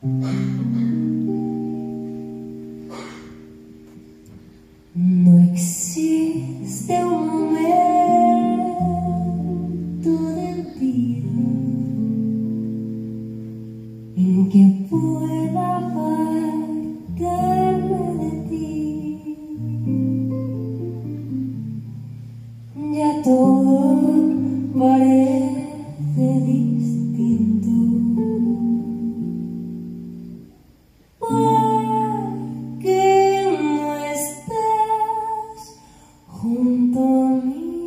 Não existe um momento del día em que pueda apartarme de ti. Ya todo parece me.